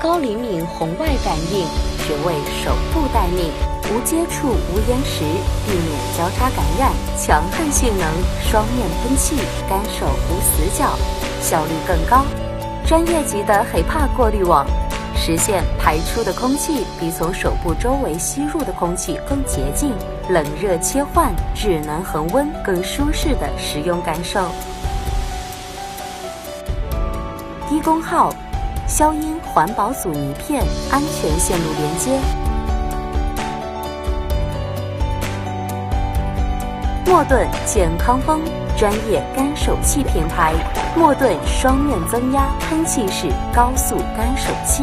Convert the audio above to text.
高灵敏红外感应，穴位手部待命，无接触、无延时，避免交叉感染。强悍性能，双面喷气，干手无死角，效率更高。专业级的 HEPA 过滤网，实现排出的空气比从手部周围吸入的空气更洁净，冷热切换，智能恒温，更舒适的使用感受。低功耗。消音环保阻尼片，安全线路连接。莫顿健康风专业干手器品牌，莫顿双面增压喷气式高速干手器。